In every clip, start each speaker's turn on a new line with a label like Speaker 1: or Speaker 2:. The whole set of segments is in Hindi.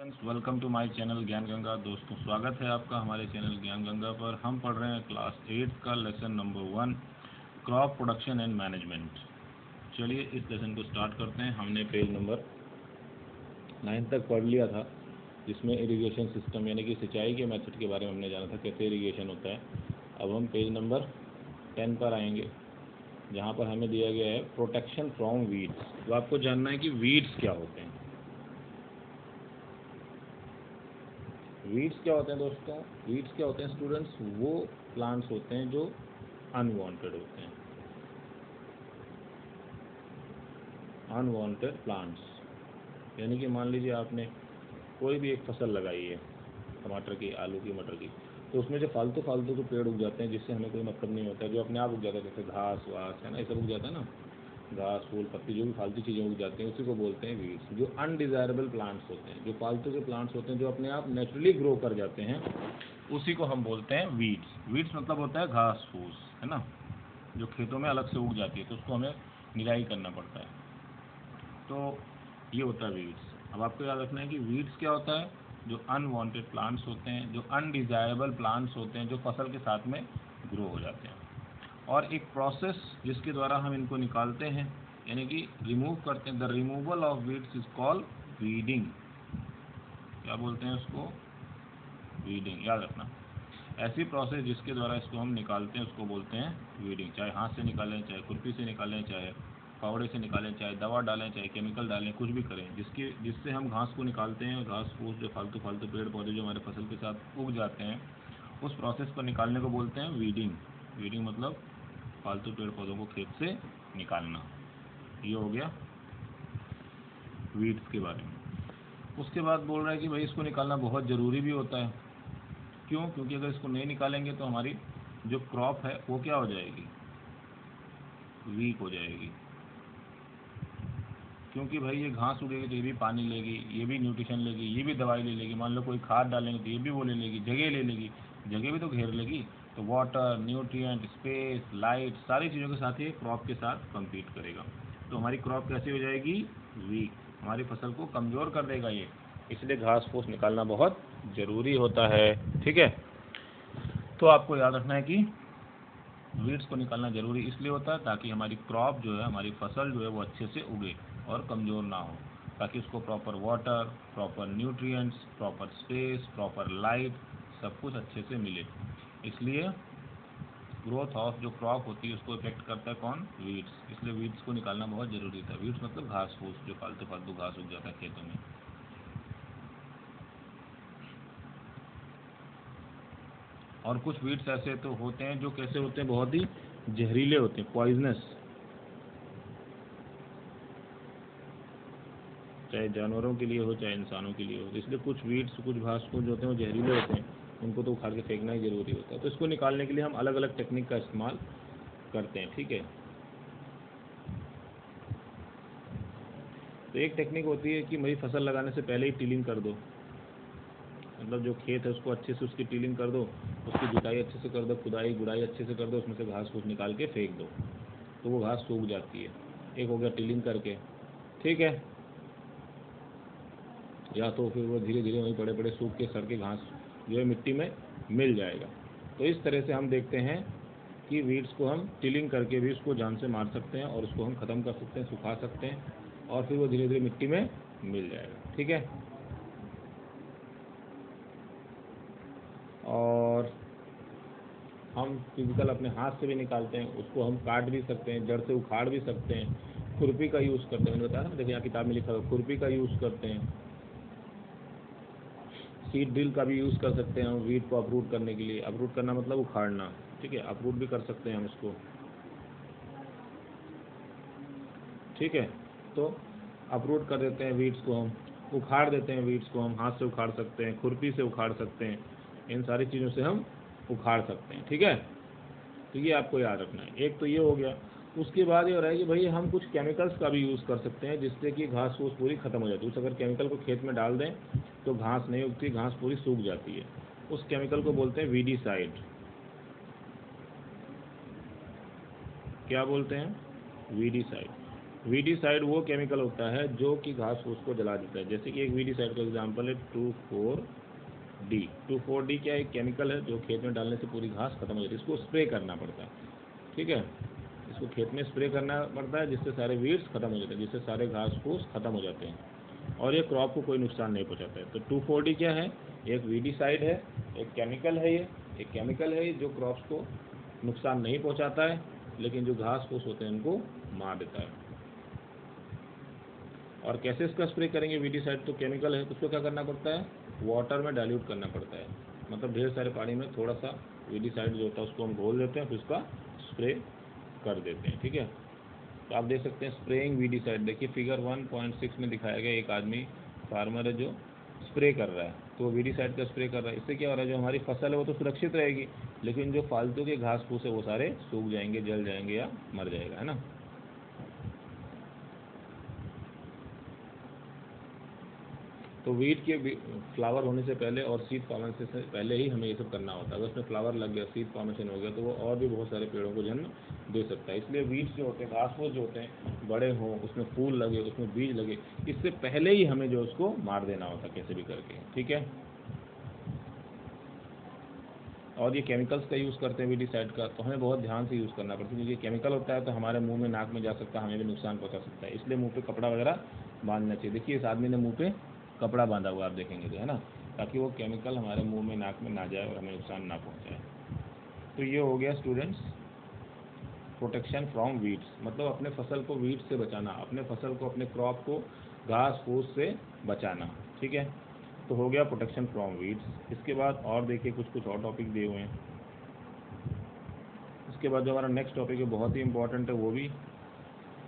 Speaker 1: Friends welcome to my channel Gyan Ganga दोस्तों, स्वागत है आपका हमारे चैनल ज्ञान गंगा पर। हम पढ़ रहे हैं क्लास एट का lesson number one crop production and management चलिए, इस लेसन को स्टार्ट करते हैं। हमने पेज नंबर नाइन तक पढ़ लिया था, जिसमें इरिगेशन सिस्टम यानी कि सिंचाई के मेथड के बारे में हमने जाना था, कैसे इरीगेशन होता है। अब हम पेज नंबर टेन पर आएँगे, जहाँ पर हमें दिया गया है प्रोटेक्शन फ्रॉम वीड्स तो आपको जानना है कि वीड्स क्या होते हैं। वीड्स क्या होते हैं दोस्तों? वीड्स क्या होते हैं स्टूडेंट्स वो प्लांट्स होते हैं जो अनवांटेड होते हैं। अनवांटेड प्लांट्स यानी कि मान लीजिए आपने कोई भी एक फ़सल लगाई है, टमाटर की, आलू की, मटर की तो उसमें जो फालतू फालतू के पेड़ उग जाते हैं जिससे हमें कोई मतलब नहीं होता। है जो अपने आप उग जाता है, जैसे घास वास, है ना, ये सब उग जाता है ना। घास फूल, पत्ती, जो भी फालतू चीज़ें उग जाती हैं, उसी को बोलते हैं वीड्स जो अनडिज़ायरेबल प्लांट्स होते हैं। जो फालतू के प्लांट्स होते हैं, जो अपने आप नेचुरली ग्रो कर जाते हैं, उसी को हम बोलते हैं वीड्स वीड्स मतलब होता है घास फूस, है ना? जो खेतों में अलग से उग जाती है तो उसको हमें निराई करना पड़ता है। तो ये होता है वीड्स अब आपको याद रखना है कि वीड्स क्या होता है? जो अनवांटेड प्लांट्स होते हैं, जो अनडिज़ायरेबल प्लांट्स होते हैं, जो फ़सल के साथ में ग्रो हो जाते हैं। और एक प्रोसेस जिसके द्वारा हम इनको निकालते हैं, यानी कि रिमूव करते हैं। The removal of weeds is called weeding क्या बोलते हैं उसको? वीडिंग याद रखना। ऐसी प्रोसेस जिसके द्वारा इसको हम निकालते हैं, उसको बोलते हैं वीडिंग चाहे हाथ से निकालें, चाहे खुरपी से निकालें, चाहे फावड़े से निकालें, चाहे दवा डालें, चाहे केमिकल डालें, कुछ भी करें, जिसके, जिससे हम घास को निकालते हैं, घास, फूस, जो फालतू फालतू पेड़ पौधे जो हमारे फ़सल के साथ उग जाते हैं, उस प्रोसेस को निकालने को बोलते हैं वीडिंग वीडिंग मतलब फालतू पेड़ पौधों को खेत से निकालना। ये हो गया वीड्स के बारे में। उसके बाद बोल रहा है कि भाई इसको निकालना बहुत ज़रूरी भी होता है। क्यों? क्योंकि अगर इसको नहीं निकालेंगे तो हमारी जो क्रॉप है, वो क्या हो जाएगी? वीक हो जाएगी। क्योंकि भाई ये घास उगेगी तो ये भी पानी लेगी, ये भी न्यूट्रिशन लेगी, ये भी दवाई ले लेगी। मान लो कोई खाद डालेंगे तो ये भी वो ले लेगी, जगह ले लेगी। जगह भी तो घेर लेगी। तो वाटर न्यूट्रिएंट स्पेस लाइट सारी चीज़ों के साथ ये क्रॉप के साथ कम्पीट करेगा। तो हमारी क्रॉप कैसी हो जाएगी? वीक हमारी फ़सल को कमज़ोर कर देगा ये। इसलिए घास फूस निकालना बहुत ज़रूरी होता है। ठीक है? तो आपको याद रखना है कि वीड्स को निकालना ज़रूरी इसलिए होता है ताकि हमारी क्रॉप जो है, हमारी फ़सल जो है, वो अच्छे से उगे और कमज़ोर ना हो। ताकि उसको proper water proper nutrients proper space proper light सब कुछ अच्छे से मिले। इसलिए ग्रोथ ऑफ़ जो क्रॉप होती है, उसको इफ़ेक्ट करता है कौन? वीड्स इसलिए वीड्स को निकालना बहुत ज़रूरी था। वीड्स मतलब घास फूस जो फालतू फालतू घास उग जाता है खेतों में। और कुछ वीड्स ऐसे तो होते हैं जो कैसे होते हैं? बहुत ही जहरीले होते हैं पॉइजनस चाहे जानवरों के लिए हो, चाहे इंसानों के लिए हो। इसलिए कुछ वीड्स कुछ घास फूस जो होते हैं वो जहरीले होते हैं। उनको तो उखाड़ के फेंकना ही ज़रूरी होता है। तो इसको निकालने के लिए हम अलग अलग टेक्निक का इस्तेमाल करते हैं, ठीक है? तो एक टेक्निक होती है कि मेरी फ़सल लगाने से पहले ही टीलिंग कर दो। मतलब जो खेत है उसको अच्छे से उसकी टीलिंग कर दो, उसकी जुताई अच्छे से कर दो, खुदाई, गुड़ाई अच्छे से कर दो, उसमें से घास फूस निकाल के फेंक दो। तो वो घास सूख जाती है। एक हो गया टीलिंग करके, ठीक है? या तो फिर वो धीरे धीरे वहीं बड़े बड़े सूख के, सड़ के घास जो मिट्टी में मिल जाएगा। तो इस तरह से हम देखते हैं कि वीड्स को हम टिलिंग करके भी उसको जान से मार सकते हैं और उसको हम ख़त्म कर सकते हैं, सुखा सकते हैं और फिर वो धीरे धीरे मिट्टी में मिल जाएगा। ठीक है? और हम फ़िज़िकल अपने हाथ से भी निकालते हैं, उसको हम काट भी सकते हैं, जड़ से उखाड़ भी सकते हैं। खुरपी का यूज़ करते हैं। मैंने बताया ना, देखिए यहाँ किताब में लिखा हुआ खुरपी का यूज़ करते हैं। सीड ड्रिल का भी यूज़ कर सकते हैं हम वीट को अपरूट करने के लिए। अपरूट करना मतलब उखाड़ना, ठीक है? अपरूट भी कर सकते हैं हम इसको। ठीक है? तो अपरूट कर देते हैं वीड्स को हम। उखाड़ देते हैं वीड्स को हम, हाथ से उखाड़ सकते हैं, खुरपी से उखाड़ सकते हैं। इन सारी चीज़ों से हम उखाड़ सकते हैं, ठीक है? तो ये आपको याद रखना है। एक तो ये हो गया उसके बाद ये हो रहा है कि भाई हम कुछ केमिकल्स का भी यूज़ कर सकते हैं, जिससे कि घास फूस पूरी ख़त्म हो जाती है। उस अगर केमिकल को खेत में डाल दें तो घास नहीं उगती, घास पूरी सूख जाती है। उस केमिकल को बोलते हैं वीडीसाइड क्या बोलते हैं? वीडीसाइड वीडीसाइड वो केमिकल होता है जो कि घास फूस को जला देता है। जैसे कि एक वीडीसाइड का एग्जांपल है two four D two four D क्या एक केमिकल है जो खेत में डालने से पूरी घास खत्म हो जाती है। इसको स्प्रे करना पड़ता है। ठीक है? इसको खेत में स्प्रे करना पड़ता है, जिससे सारे वीड्स खत्म हो जाते हैं, जिससे सारे घास फूस खत्म हो जाते हैं। और ये क्रॉप को कोई नुकसान नहीं पहुँचाता है। तो टू क्या है? एक वीडीसाइड है, एक केमिकल है ये। एक केमिकल है जो क्रॉप्स को नुकसान नहीं पहुँचाता है, लेकिन जो घास फूस होते हैं, उनको मार देता है। और कैसे इसका स्प्रे करेंगे वीडीसाइड तो केमिकल है, उसको क्या करना पड़ता है? वाटर में डाइल्यूट करना पड़ता है। मतलब ढेर सारे पानी में थोड़ा सा वीडीसाइड जो होता है, उसको हम घोल देते हैं, फिर उसका स्प्रे कर देते हैं, ठीक है? तो आप देख सकते हैं स्प्रेइंग वीडीसाइड देखिए फिगर 1.6 में दिखाया गया एक आदमी फार्मर है जो स्प्रे कर रहा है। तो वो वीडीसाइड का स्प्रे कर रहा है। इससे क्या हो रहा है, जो हमारी फ़सल है, वो तो सुरक्षित रहेगी, लेकिन जो फालतू के घास फूस है, वो सारे सूख जाएँगे, जल जाएँगे या मर जाएगा, है ना? तो वीट के फ्लावर होने से पहले और सीड फॉर्मेशन से पहले ही हमें ये सब करना होता है। अगर उसमें फ्लावर लग गया सीड फॉर्मेशन हो गया तो वो और भी बहुत सारे पेड़ों को जन्म दे सकता है। इसलिए वीड्स जो होते हैं घास फूस जो होते हैं, बड़े हों, उसमें फूल लगे, उसमें बीज लगे, इससे पहले ही हमें जो उसको मार देना होता कैसे भी करके, ठीक है? और ये केमिकल्स का यूज़ करते हैं वीडिसाइड का तो हमें बहुत ध्यान से यूज़ करना पड़ता है, क्योंकि केमिकल होता है तो हमारे मुँह में, नाक में जा सकता है, हमें भी नुकसान पहुँचा सकता है। इसलिए मुँह पे कपड़ा वगैरह बांधना चाहिए। देखिए, इस आदमी ने मुँह पे कपड़ा बांधा हुआ आप देखेंगे तो है ना? ताकि वो केमिकल हमारे मुँह में, नाक में ना जाए और हमें नुकसान ना पहुँचाए। तो ये हो गया स्टूडेंट्स प्रोटेक्शन फ्रॉम वीड्स मतलब अपने फ़सल को वीड्स से बचाना, अपने फ़सल को, अपने क्रॉप को घास फूस से बचाना, ठीक है? तो हो गया प्रोटेक्शन फ्रॉम वीड्स इसके बाद और देखिए कुछ कुछ और टॉपिक दिए हुए हैं। इसके बाद जो हमारा नेक्स्ट टॉपिक है, बहुत ही इंपॉर्टेंट है, वो भी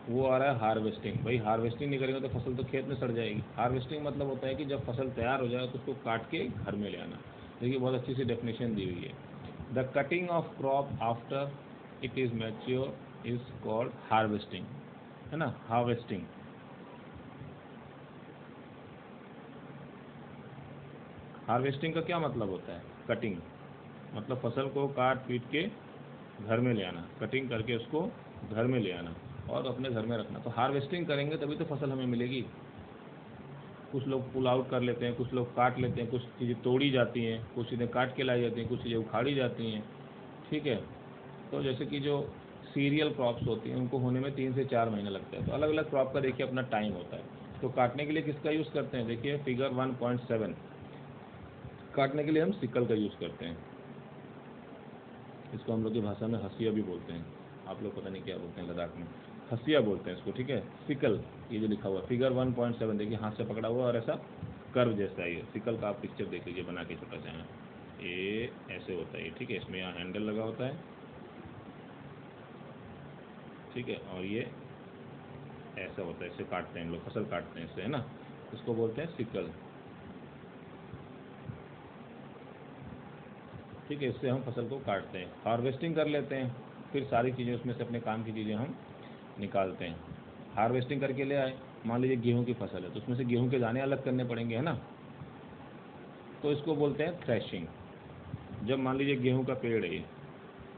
Speaker 1: वो आ रहा है हार्वेस्टिंग। भाई हार्वेस्टिंग नहीं करेंगे तो फ़सल तो खेत में सड़ जाएगी। हार्वेस्टिंग मतलब होता है कि जब फ़सल तैयार हो जाए तो उसको काट के घर में ले आना। देखिए, बहुत अच्छी सी डेफिनेशन दी हुई है। The cutting of crop after it is mature is called harvesting है ना? हार्वेस्टिंग हार्वेस्टिंग का क्या मतलब होता है? कटिंग मतलब फ़सल को काट पीट के घर में ले आना। कटिंग करके उसको घर में ले आना। और अपने घर में रखना। तो हार्वेस्टिंग करेंगे तभी तो फ़सल हमें मिलेगी। कुछ लोग पुल आउट कर लेते हैं, कुछ लोग काट लेते हैं, कुछ चीज़ें तोड़ी जाती हैं, कुछ चीज़ें काट के लाई जाती हैं, कुछ चीज़ें उखाड़ी जाती हैं। ठीक है? तो जैसे कि जो सीरियल क्रॉप्स होती हैं, उनको होने में तीन से चार महीने लगता है। तो अलग अलग क्रॉप का देखिए अपना टाइम होता है। तो काटने के लिए किसका यूज़ करते हैं? देखिए फिगर वन पॉइंट सेवन काटने के लिए हम सिकल का यूज़ करते हैं। इसको हम लोग की भाषा में हंसिया भी बोलते हैं। आप लोग पता नहीं क्या बोलते हैं लद्दाख में। हसिया बोलते हैं इसको, ठीक है? सिकल, ये जो लिखा हुआ फिगर 1.7 देखिए, हाथ से पकड़ा हुआ और ऐसा कर्व जैसा है सिकल का आप पिक्चर देख लीजिए, बना के छोटा सा ये ऐसे होता है ठीक है? इसमें यहाँ हैंडल लगा होता है। ठीक है? और ये ऐसा होता है, इसे काटते हैं लोग, फ़सल काटते हैं इससे है ना? इसको बोलते हैं सिकल ठीक है, इससे हम फ़सल को काटते हैं। हार्वेस्टिंग कर लेते हैं, फिर सारी चीज़ें उसमें से अपने काम की चीज़ें हम निकालते हैं। हार्वेस्टिंग करके ले आए। मान लीजिए गेहूँ की फ़सल है तो उसमें से गेहूँ के दाने अलग करने पड़ेंगे, है ना? तो इसको बोलते हैं थ्रेशिंग जब मान लीजिए गेहूँ का पेड़ है,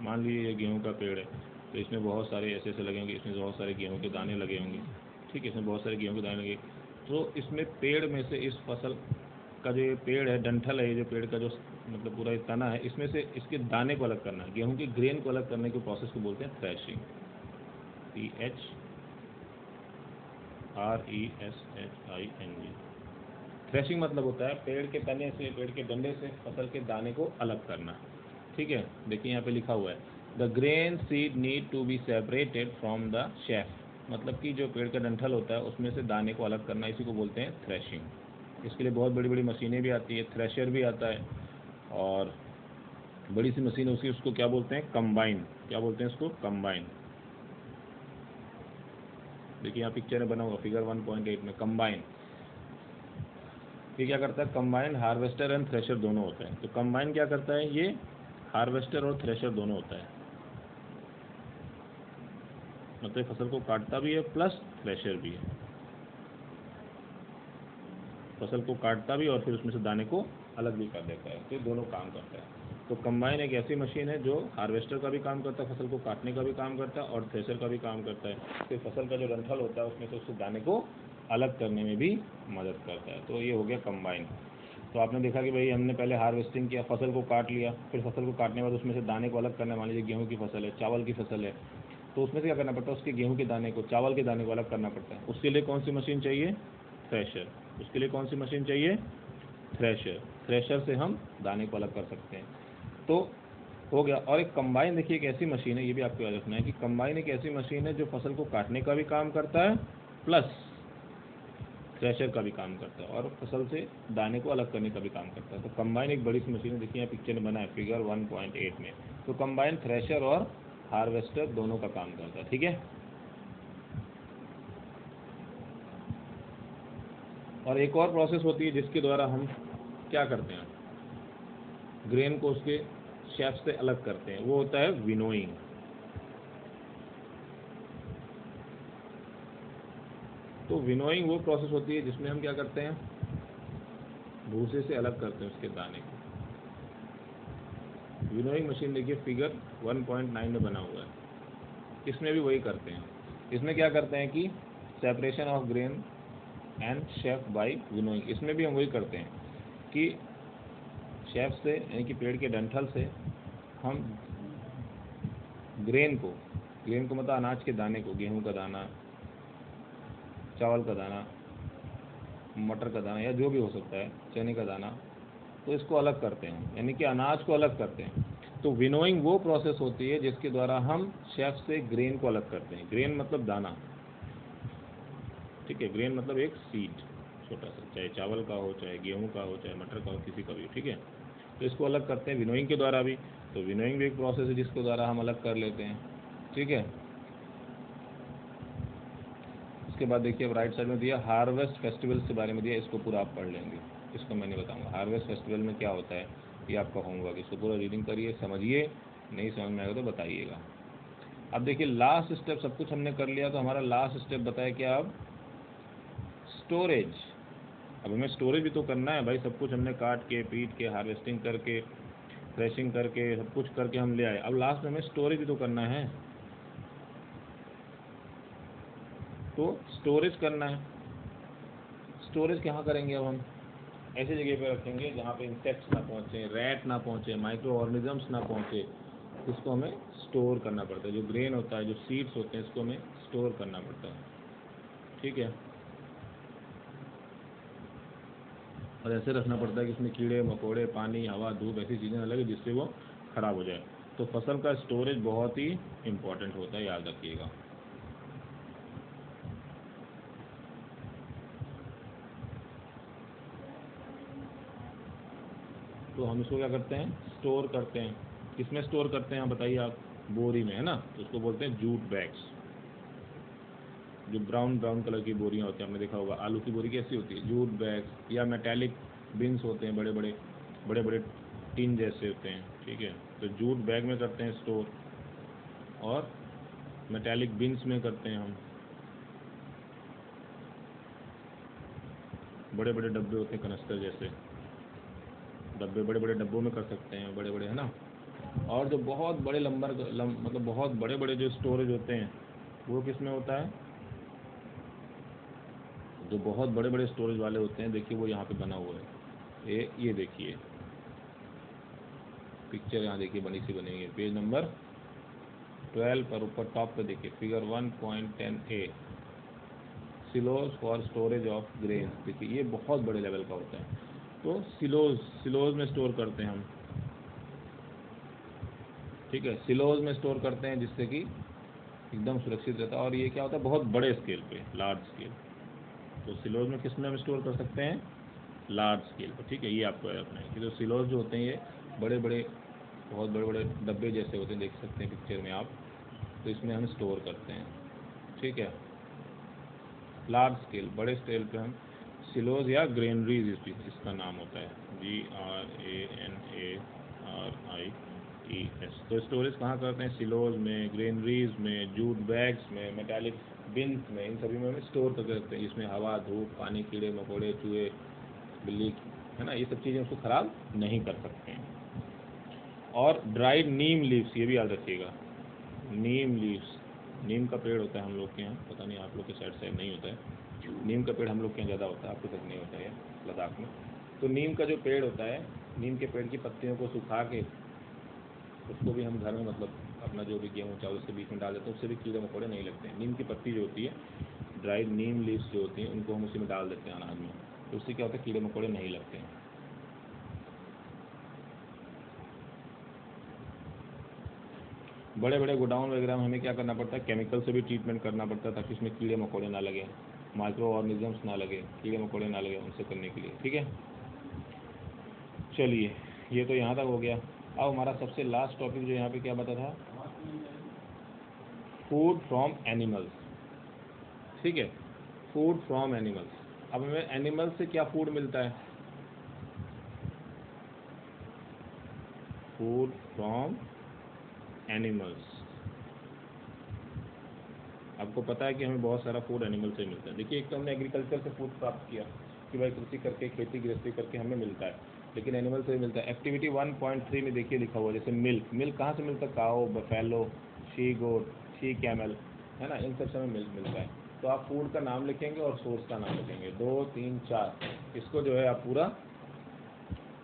Speaker 1: मान लीजिए ये गेहूँ का पेड़ है तो इसमें बहुत सारे ऐसे ऐसे लगे होंगे, इसमें बहुत सारे गेहूँ के दाने लगे होंगे, ठीक है? इसमें बहुत सारे गेहूँ के दाने लगे। तो इसमें पेड़ में से इस फ़सल का जो ये पेड़ है, डंठल है, ये जो पेड़ का जो मतलब पूरा तना है, इसमें से इसके दाने को अलग करना गेहूँ के ग्रेन को अलग करने के प्रोसेस को बोलते हैं threshing T H R E S H I N G threshing मतलब होता है पेड़ के तने से, पेड़ के डंडे से, फ़सल के दाने को अलग करना। ठीक है? देखिए यहाँ पे लिखा हुआ है the grain seed need to be separated from the chaff मतलब कि जो पेड़ का डंठल होता है, उसमें से दाने को अलग करना, इसी को बोलते हैं थ्रेशिंग इसके लिए बहुत बड़ी बड़ी मशीनें भी आती है थ्रेशर भी आता है, और बड़ी सी मशीन उसकी उसको क्या बोलते हैं? कंबाइन क्या बोलते हैं उसको? कंबाइन देखिए यहाँ पिक्चर में बना हुआ फिगर 1.8 में कंबाइन ये क्या करता है? कंबाइन हार्वेस्टर एंड थ्रेशर दोनों होते हैं। तो कंबाइन क्या करता है? ये हार्वेस्टर और थ्रेशर दोनों होता है। मतलब फ़सल को काटता भी है प्लस थ्रेशर भी है। फ़सल को काटता भी और फिर उसमें से दाने को अलग भी कर देता है। तो दोनों काम करता है। तो कंबाइन एक ऐसी मशीन है जो हार्वेस्टर का भी काम करता है, फ़सल को काटने का भी काम करता है और थ्रेशर का भी काम करता है। फिर फ़सल का जो रंथल होता है, उसमें से उससे दाने को अलग करने में भी मदद करता है। तो ये हो गया कंबाइन तो आपने देखा कि भाई हमने पहले हार्वेस्टिंग किया, फ़सल को काट लिया, फिर फ़सल को काटने के बाद उसमें से दाने को अलग करना, मान लीजिए गेहूँ की फ़सल है, चावल की फ़सल है तो उसमें से क्या करना पड़ता है? उसके गेहूँ के दाने को, चावल के दाने को अलग करना पड़ता है। उसके लिए कौन सी मशीन चाहिए? थ्रेशर उसके लिए कौन सी मशीन चाहिए? थ्रेशर थ्रेशर से हम दाने को अलग कर सकते हैं। तो हो गया। और एक कंबाइन देखिए, एक ऐसी मशीन है, ये भी आपको याद रखना है कि कंबाइन एक ऐसी मशीन है जो फ़सल को काटने का भी काम करता है प्लस थ्रेशर का भी काम करता है और फ़सल से दाने को अलग करने का भी काम करता है। तो कंबाइन एक बड़ी सी मशीन है, देखिए, यहाँ पिक्चर में बना है फिगर 1.8 में। तो कंबाइन थ्रेशर और हार्वेस्टर दोनों का काम करता है, ठीक है? और एक और प्रोसेस होती है जिसके द्वारा हम क्या करते हैं? ग्रेन को उसके शेफ से अलग करते हैं। वो होता है विनोइंग। तो विनोइंग वो प्रोसेस होती है जिसमें हम क्या करते हैं? भूसे से अलग करते हैं उसके दाने को। विनोइंग मशीन देखिए फिगर 1.9 में बना हुआ है। इसमें भी वही करते हैं। इसमें क्या करते हैं कि separation of grain and chaff by winnowing इसमें भी हम वही करते हैं कि शेफ से, यानी कि पेड़ के डंठल से, हम ग्रेन को ग्रेन को मतलब अनाज के दाने को, गेहूँ का दाना, चावल का दाना, मटर का दाना, या जो भी हो सकता है, चने का दाना तो इसको अलग करते हैं। यानी कि अनाज को अलग करते हैं। तो विनोइंग वो प्रोसेस होती है जिसके द्वारा हम शेफ से ग्रेन को अलग करते हैं। ग्रेन मतलब दाना। ठीक है, ग्रेन मतलब एक सीड छोटा सा, चाहे चावल का हो, चाहे गेहूँ का हो, चाहे मटर का हो, किसी का भी, ठीक है? तो इसको अलग करते हैं विनोइंग के द्वारा भी। तो विनोइंग भी एक प्रोसेस है जिसके द्वारा हम अलग कर लेते हैं। ठीक है? उसके बाद देखिए, अब राइट साइड में दिया हार्वेस्ट फेस्टिवल के बारे में दिया, इसको पूरा आप पढ़ लेंगे। इसको मैं नहीं बताऊँगा। हार्वेस्ट फेस्टिवल में क्या होता है, ये आपका होमवर्क इसको पूरा रीडिंग करिए, समझिए। नहीं समझ में आएगा तो बताइएगा। अब देखिए लास्ट स्टेप सब कुछ हमने कर लिया तो हमारा लास्ट स्टेप बताया क्या अब? स्टोरेज अब हमें स्टोरेज भी तो करना है भाई, सब कुछ हमने काट के पीट के हार्वेस्टिंग करके फ्रेशिंग करके, सब कुछ करके हम ले आए। अब लास्ट में हमें स्टोरेज भी तो करना है। तो स्टोरेज करना है। स्टोरेज कहाँ करेंगे अब हम? ऐसी जगह पे रखेंगे जहाँ पे इंसेक्ट्स ना पहुँचे रैट ना पहुँचे माइक्रो ऑर्गेनिजम्स ना पहुँचे। इसको हमें स्टोर करना पड़ता है। जो ग्रेन होता है, जो सीड्स होते हैं, इसको हमें स्टोर करना पड़ता है। ठीक है? और ऐसे रखना पड़ता है कि इसमें कीड़े, मकोड़े, पानी, हवा, धूप ऐसी चीज़ें ना लगे जिससे वो ख़राब हो जाए। तो फ़सल का स्टोरेज बहुत ही इम्पोर्टेंट होता है, याद रखिएगा। तो हम इसको क्या करते हैं? स्टोर करते हैं। किसमें स्टोर करते हैं बताइए आप? बोरी में, है ना? तो उसको बोलते हैं जूट बैग्स जो ब्राउन ब्राउन कलर की बोरियाँ होती हैं आपने देखा होगा आलू की बोरी कैसी होती है? जूट बैग्स या मेटेलिक बिन्स होते हैं बड़े बड़े बड़े बड़े टीन जैसे होते हैं ठीक है? तो जूट बैग में करते हैं स्टोर और मेटेलिक बिन्स में करते हैं हम। बड़े बड़े डब्बे होते हैं कनस्तर जैसे। डब्बे बड़े बड़े डब्बों में कर सकते हैं बड़े बड़े है ना? और जो बहुत बड़े लंबर लम, मतलब बहुत बड़े बड़े जो स्टोरेज होते हैं वो किसमें होता है? जो बहुत बड़े बड़े स्टोरेज वाले होते हैं, देखिए वो यहाँ पे बना हुआ है। ये ये देखिए। पिक्चर यहाँ देखिए बनी सी बनी है। पेज नंबर ट्वेल्व पर ऊपर टॉप पे देखिए। Figure one point ten A silos for storage of grain देखिए, ये बहुत बड़े लेवल का होता है। तो सिलोज सिलोज में स्टोर करते हैं हम। ठीक है? सिलोज में स्टोर करते हैं जिससे कि एकदम सुरक्षित रहता है। और ये क्या होता है? बहुत बड़े स्केल पे लार्ज स्केल तो सिलोज में किसमें हम स्टोर कर सकते हैं? लार्ज स्केल पर, ठीक है, ये आपको रखना है कि जो सिलोज जो होते हैं, ये बड़े बड़े बहुत बड़े बड़े डब्बे जैसे होते हैं, देख सकते हैं पिक्चर में आप तो इसमें हम स्टोर करते हैं, ठीक है? लार्ज स्केल बड़े स्केल पे हम सिलोज या ग्रेनरीज इसका नाम होता है G R A N A R I E S तो स्टोरेज कहाँ करते हैं? सिलोज में ग्रेनरीज में जूट बैग्स में मेटालिक बिन्स में, इन सभी में हम स्टोर करके रखते हैं, जिसमें हवा, धूप, पानी, कीड़े, मकोड़े, चूहे, बिल्ली, है ना, ये सब चीज़ें उसको ख़राब नहीं कर सकते हैं। और ड्राइड नीम लीव्स ये भी याद रखिएगा। नीम लीव्स नीम का पेड़ होता है हम लोग के यहाँ, पता नहीं आप लोग के साइड साइड नहीं होता है। नीम का पेड़ हम लोग के यहाँ ज़्यादा होता है, आपके तक नहीं होता है, लद्दाख में। तो नीम का जो पेड़ होता है नीम के पेड़ की पत्तियों को सुखा के, उसको भी हम घर में मतलब अपना जो भी गेहूँ, चावल उसके बीच में डाल देते हैं, उससे भी कीड़े मकोड़े नहीं लगते हैं। नीम की पत्ती जो होती है ड्राइड नीम लीव्स जो होती हैं, उनको हम उसी में डाल देते हैं अनाज में। तो उससे क्या होता है, कीड़े मकोड़े नहीं लगते हैं। बड़े बड़े गोडाउन वगैरह में हमें क्या करना पड़ता है केमिकल से भी ट्रीटमेंट करना पड़ता है, ताकि उसमें कीड़े मकोड़े ना लगे माइक्रो ऑर्गेनिजम्स ना लगे, कीड़े मकोड़े ना लगे उनसे करने के लिए, ठीक है? चलिए, ये तो यहाँ तक हो गया। अब हमारा सबसे लास्ट टॉपिक जो यहाँ पे क्या बता था? फ़ूड फ्रॉम एनिमल्स ठीक है? फ़ूड फ्रॉम एनिमल्स अब हमें एनिमल से क्या फ़ूड मिलता है? फ़ूड फ्रॉम एनिमल्स आपको पता है कि हमें बहुत सारा फ़ूड एनिमल से मिलता है। देखिए, एक तो हमने एग्रीकल्चर से फ़ूड प्राप्त किया कि भाई कृषि करके, खेती गृहस्थी करके हमें मिलता है। लेकिन एनिमल से मिलता है। एक्टिविटी 1.3 में देखिए लिखा हुआ जैसे मिल्क मिल्क कहाँ से मिलता है? Cow buffalo she goat she camel है ना? इन सबसे हमें मिल्क मिलता है। तो आप फ़ूड का नाम लिखेंगे और सोर्स का नाम लिखेंगे। दो, तीन, चार। इसको जो है आप पूरा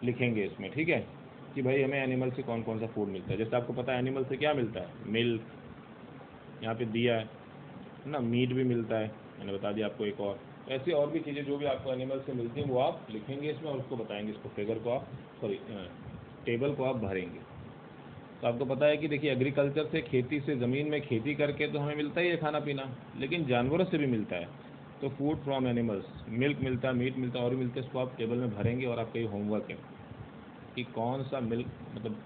Speaker 1: लिखेंगे इसमें, ठीक है? कि भाई हमें एनिमल से कौन कौन सा फ़ूड मिलता है। जैसे आपको पता है एनिमल से क्या मिलता है? मिल्क यहाँ पे दिया है ना? मीट भी मिलता है। मैंने बता दिया आपको एक और। ऐसी और भी चीज़ें जो भी आपको एनिमल से मिलती हैं, वो आप लिखेंगे इसमें और उसको बताएँगे, इसको फिगर को आप सॉरी टेबल को आप भरेंगे। तो आपको पता है कि देखिए एग्रीकल्चर से खेती से ज़मीन में खेती करके तो हमें मिलता ही है खाना पीना, लेकिन जानवरों से भी मिलता है। तो फ़ूड फ्रॉम एनिमल्स मिल्क मिलता है मीट मिलता है और भी मिलता है इसको आप टेबल में भरेंगे और आपका ये होमवर्क है कि कौन सा मिल्क मतलब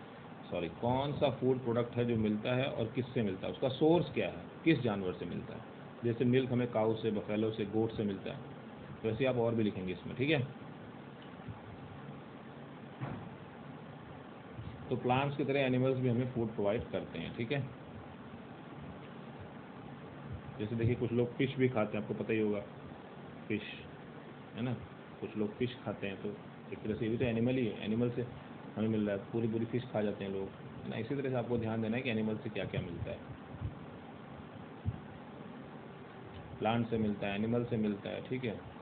Speaker 1: सॉरी कौन सा फ़ूड प्रोडक्ट है जो मिलता है और किससे मिलता है, उसका सोर्स क्या है, किस जानवर से मिलता है। जैसे मिल्क हमें काऊ से बफेलो से गोट से मिलता है। तो ऐसे आप और भी लिखेंगे इसमें, ठीक है? तो प्लांट्स की तरह एनिमल्स भी हमें फ़ूड प्रोवाइड करते हैं, ठीक है? जैसे देखिए, कुछ लोग फ़िश भी खाते हैं, आपको पता ही होगा फ़िश है ना? कुछ लोग फ़िश खाते हैं तो एक तरह से ये भी तो एनिमल ही है एनिमल से हमें मिल रहा है, पूरी पूरी फ़िश खा जाते हैं लोग, है ना? इसी तरह से आपको ध्यान देना है कि एनिमल से क्या क्या मिलता है। प्लांट से मिलता है एनिमल से मिलता है, ठीक है?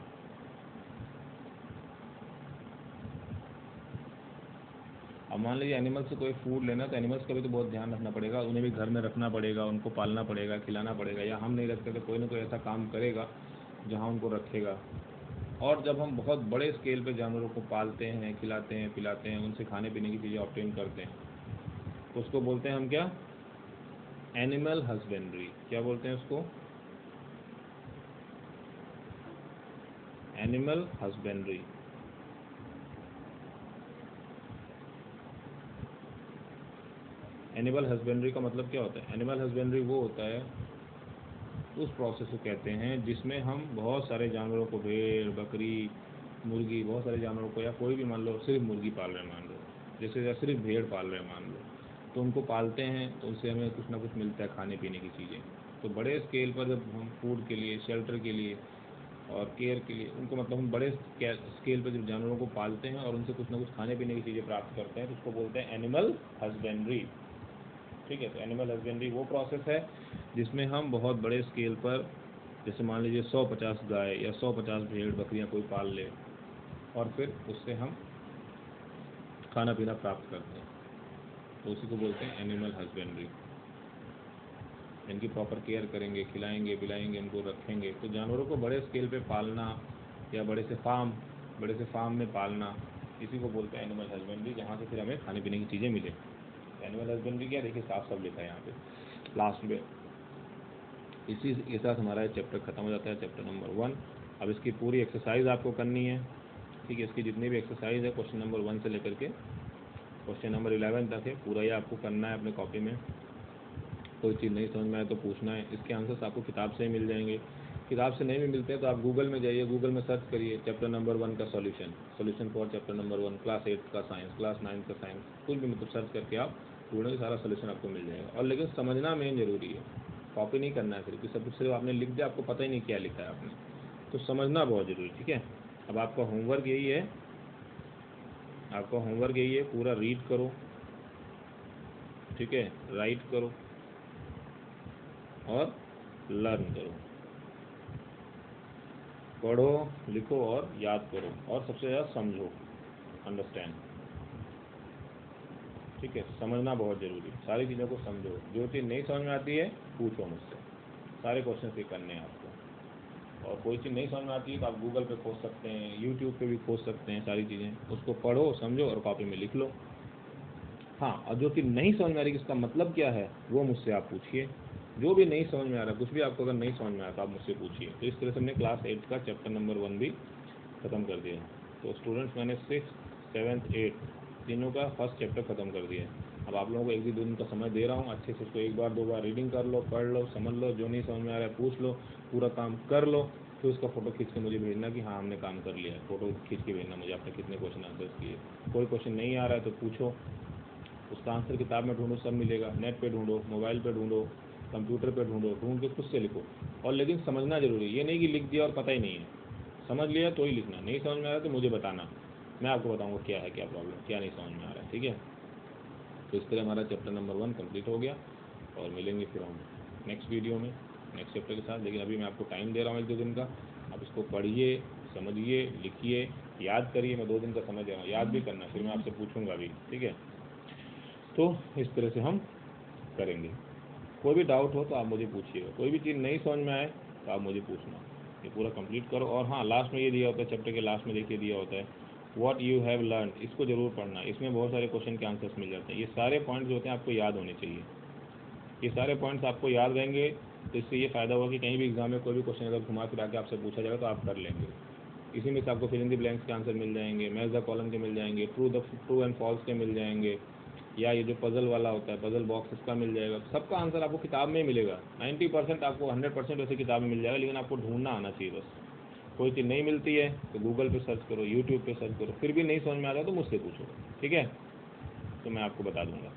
Speaker 1: अब मान लीजिए एनिमल से कोई फ़ूड लेना तो एनिमल्स का भी तो बहुत ध्यान रखना पड़ेगा, उन्हें भी घर में रखना पड़ेगा, उनको पालना पड़ेगा, खिलाना पड़ेगा, या हम नहीं रखते तो कोई ना कोई ऐसा काम करेगा जहाँ उनको रखेगा। और जब हम बहुत बड़े स्केल पे जानवरों को पालते हैं, खिलाते हैं, पिलाते हैं, उनसे खाने पीने की चीज़ें ऑप्टेन करते हैं तो उसको बोलते हैं हम क्या? एनिमल हस्बेंड्री क्या बोलते हैं उसको? एनिमल हस्बेंड्री एनिमल हस्बेंड्री का मतलब क्या होता है? एनिमल हस्बेंड्री वो होता है, उस प्रोसेस को कहते हैं, जिसमें हम बहुत सारे जानवरों को, भेड़, बकरी, मुर्गी, बहुत सारे जानवरों को, या कोई भी मान लो, सिर्फ़ मुर्गी पाल रहे मान लो, जैसे या सिर्फ़ भेड़ पाल रहे मान लो तो उनको पालते हैं तो उनसे हमें कुछ ना कुछ मिलता है खाने पीने की चीज़ें। तो बड़े स्केल पर जब हम फ़ूड के लिए शेल्टर के लिए और केयर के लिए, उनको मतलब हम बड़े स्केल पर जब जानवरों को पालते हैं और उनसे कुछ ना कुछ खाने पीने की चीज़ें प्राप्त करते हैं तो उसको बोलते हैं एनिमल हस्बेंड्री ठीक है तो एनिमल हस्बेंड्री वो प्रोसेस है जिसमें हम बहुत बड़े स्केल पर, जैसे मान लीजिए सौ पचास गाय या सौ पचास भेड़ बकरियाँ कोई पाल ले और फिर उससे हम खाना पीना प्राप्त करते हैं। तो उसी को बोलते हैं एनिमल हस्बेंड्री इनकी प्रॉपर केयर करेंगे, खिलाएँगे, पिलाएँगे, इनको रखेंगे। तो जानवरों को बड़े स्केल पे पालना या बड़े से फार्म बड़े से फार्म में पालना, इसी को बोलते हैं एनिमल हस्बेंड्री जहाँ से फिर हमें खाने पीने की चीज़ें मिले। एनिमल हस्बेंड्री क्या, देखिए साफ़ साफ़ लिखा है यहाँ पे। लास्ट में। इसी के साथ हमारा चैप्टर ख़त्म हो जाता है चैप्टर नंबर वन अब इसकी पूरी एक्सरसाइज आपको करनी है। ठीक है, इसकी जितनी भी एक्सरसाइज है क्वेश्चन नंबर वन से लेकर के क्वेश्चन नंबर इलेवन तक है। पूरा ही आपको करना है अपने कॉपी में। कोई चीज़ नहीं समझ में आए तो पूछना है। इसके आंसर्स आपको किताब से ही मिल जाएँगे। किताब से नहीं भी मिलते हैं तो आप गूगल में जाइए। गूगल में सर्च करिए चैप्टर नंबर वन का solution solution for chapter number one class eight का साइंस क्लास नाइन्थ का साइंस कुछ भी मतलब सर्च करके आप ढूंढेंगे सारा सोल्यूशन आपको मिल जाएगा। और लेकिन समझना मेन ज़रूरी है। कॉपी नहीं करना है सिर्फ़ सब सिर्फ़ आपने लिख दिया, आपको पता ही नहीं क्या लिखा है आपने। तो समझना बहुत ज़रूरी ठीक है? अब आपका होमवर्क यही है। आपका होमवर्क यही है, पूरा रीड करो। ठीक है? राइट करो। और लर्न करो। पढ़ो, लिखो और याद करो। और सबसे ज़्यादा समझो। अंडरस्टैंड ठीक है, समझना बहुत ज़रूरी है। सारी चीज़ों को समझो। जो चीज़ नहीं समझ में आती है, पूछो मुझसे। सारे क्वेश्चन भी करने हैं आपको। और कोई चीज़ नहीं समझ में आती है तो आप गूगल पे खोज सकते हैं यूट्यूब पे भी खोज सकते हैं सारी चीज़ें। उसको पढ़ो, समझो और कॉपी में लिख लो। हाँ और जो चीज़ नहीं समझ में आ रही, इसका मतलब क्या है, वो मुझसे आप पूछिए। जो भी नहीं समझ में आ रहा, कुछ भी आपको अगर नहीं समझ में आया तो आप मुझसे पूछिए। तो इस तरह से हमने क्लास एट का चैप्टर नंबर वन भी ख़त्म कर दिया। तो स्टूडेंट्स मैंने सिक्स सेवन्थ एट तीनों का फ़र्स्ट चैप्टर ख़त्म कर दिया है। अब आप लोगों को एक भी दिन का समय दे रहा हूँ, अच्छे से इसको एक बार, दो बार रीडिंग कर लो, पढ़ लो, समझ लो, जो नहीं समझ में आ रहा है पूछ लो, पूरा काम कर लो, फिर उसका फ़ोटो खींच के मुझे भेजना कि हाँ हमने काम कर लिया है। फ़ोटो खींच के भेजना मुझे, आपने कितने क्वेश्चन आंसर्स किए? कोई क्वेश्चन नहीं आ रहा है तो पूछो। उसका आंसर किताब में ढूंढो, सब मिलेगा। नेट पे ढूंढो मोबाइल पे ढूंढो कंप्यूटर पे ढूंढो, ढूंढ के खुद से लिखो। और लेकिन समझना ज़रूरी है, ये नहीं कि लिख दिया और पता ही नहीं है। समझ लिया तो ही लिखना, नहीं समझ में आ रहा तो मुझे बताना। मैं आपको बताऊँगा क्या है क्या प्रॉब्लम क्या नहीं समझ में आ रहा है ठीक है? तो इस तरह हमारा चैप्टर नंबर वन कंप्लीट हो गया और मिलेंगे फिर हम नेक्स्ट वीडियो में नेक्स्ट चैप्टर के साथ। लेकिन अभी मैं आपको टाइम दे रहा हूँ एक दो दिन का। आप इसको पढ़िए समझिए लिखिए याद करिए। मैं दो दिन का समय दे रहा हूँ याद भी करना फिर मैं आपसे पूछूँगा अभी ठीक है? तो इस तरह से हम करेंगे। कोई भी डाउट हो तो आप मुझे पूछिएगा। कोई भी चीज़ नहीं समझ में आए तो आप मुझे पूछना। ये पूरा कंप्लीट करो। और हाँ लास्ट में ये दिया होता है चैप्टर के लास्ट में देखिए दिया होता है। वॉट यू हैव लर्न इसको ज़रूर पढ़ना। इसमें बहुत सारे क्वेश्चन के आंसर्स मिल जाते हैं। ये सारे पॉइंट्स जो होते हैं, आपको याद होने चाहिए। ये सारे पॉइंट्स आपको याद रहेंगे तो इससे ये फ़ायदा होगा कि कहीं भी एग्ज़ाम में कोई भी क्वेश्चन अगर घुमा फिरा के आपसे पूछा जाएगा तो आप कर लेंगे। इसी में से आपको इन ब्लैंक्स के आंसर मिल जाएँगे मैच द कॉलम के मिल जाएँगे true the true and false के मिल जाएँगे, या ये जो पजल वाला होता है पजल बॉक्स इसका मिल जाएगा। सबका आंसर आपको किताब में मिलेगा। 90 परसेंट आपको 100 परसेंट वैसे किताब में मिल जाएगा, लेकिन आपको ढूंढना आना चाहिए बस। कोई चीज़ नहीं मिलती है तो गूगल पे सर्च करो यूट्यूब पे सर्च करो, फिर भी नहीं समझ में आ रहा तो मुझसे पूछो, ठीक है? तो मैं आपको बता दूँगा।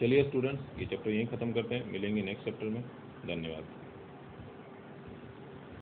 Speaker 1: चलिए स्टूडेंट्स ये चैप्टर यहीं ख़त्म करते हैं, मिलेंगे नेक्स्ट चैप्टर में, धन्यवाद।